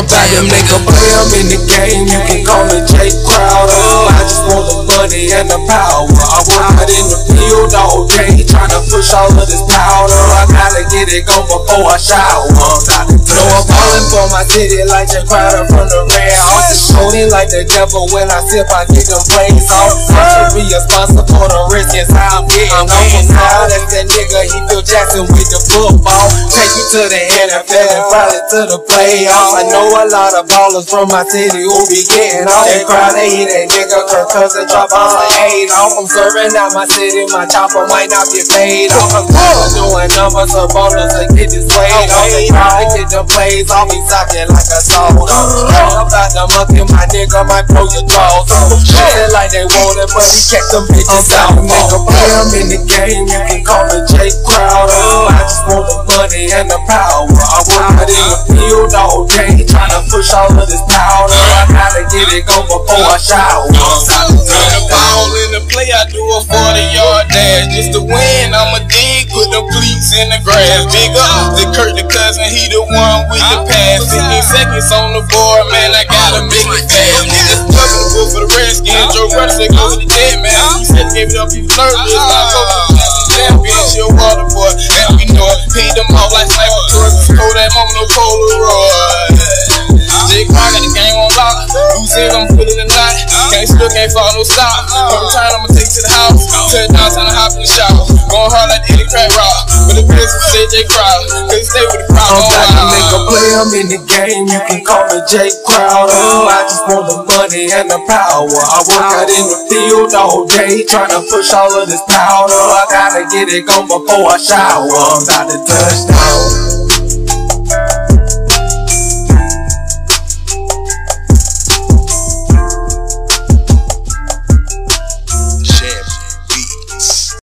about to make a play, I'm in the game. You can call me Jay Crowder. I just want the money and the power. I work out in the field all day, trying to push all of this powder. I gotta get it gone before I shower. Know I'm falling for my city like Jay Crowder from the. I'm like the devil when I sip, I get them plays off. I should be a sponsor for the how I'm getting on. Now that's that nigga, he Phil Jackson with the football. Take you to the NFL and probably to the playoffs. I know a lot of ballers from my city who be getting off. That crowd, they hit that nigga, Kirk Cousin drop all the eight off. I'm serving out my city, my chopper might not get paid off. I'm doing numbers of ballers to get this weight get the plays off me socket like a soda. I'm about to monkey, my nigga might blow your jaws off. Shit like they want it, but he kept them bitches out. Make a play, I'm in the game, you can call me Jay Crowder. I just want the money and the power. I work out in the field all day, trying to push all of this powder. I gotta get it go before I shower. Run the ball in the play, I do a 40 yard dash. Just to win, in the grass. Big up to Kurt the cousin, he the one with the pass. 15 seconds on the board, man, I gotta make it fast. Niggas jumping the for the Redskins. Joe Rutter said go to the dead man. He said gave it up, he was nervous. My coach was champion, she a water boy. And we know it, paid them off like sniper tourists. Throw that moment no Polaroid. Can't fall no stop. Every time I'ma take to the house. Touch down, time to hop in the shower. Going hard like Eddie Crack Rock. But the bitch will say Jay Crow. Cause he stay with the crowd. I'm about to make a play, I'm in the game, you can call me Jay Crowder. I just want the money and the power. I work out in the field all day, trying to push all of this powder. I gotta get it gone before I shower. I'm about to touch down.